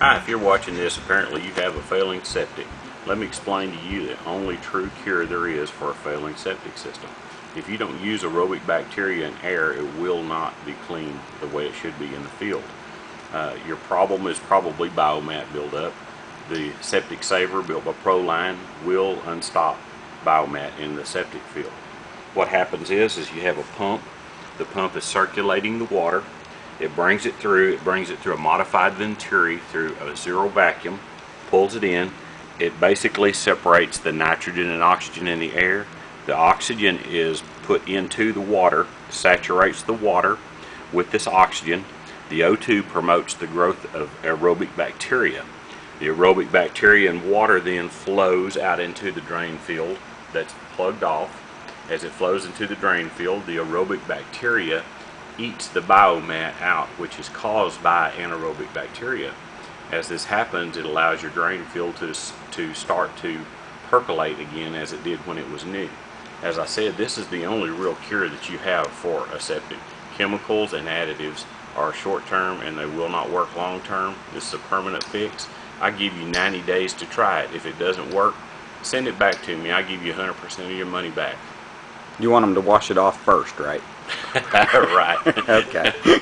Hi, if you're watching this, apparently you have a failing septic. Let me explain to you the only true cure there is for a failing septic system. If you don't use aerobic bacteria in air, it will not be clean the way it should be in the field. Uh, your problem is probably biomat buildup. The septic saver built by Proline will unstop biomat in the septic field. What happens is, is you have a pump. The pump is circulating the water. It brings it through. It brings it through a modified venturi through a zero vacuum, pulls it in. It basically separates the nitrogen and oxygen in the air. The oxygen is put into the water, saturates the water with this oxygen. The O2 promotes the growth of aerobic bacteria. The aerobic bacteria and water then flows out into the drain field that's plugged off. As it flows into the drain field, the aerobic bacteria eats the biomat out, which is caused by anaerobic bacteria. As this happens, it allows your drain field to, to start to percolate again as it did when it was new. As I said, this is the only real cure that you have for a septic. Chemicals and additives are short term and they will not work long term. This is a permanent fix. I give you 90 days to try it. If it doesn't work, send it back to me. I give you 100% of your money back. You want them to wash it off first, right? right. Okay.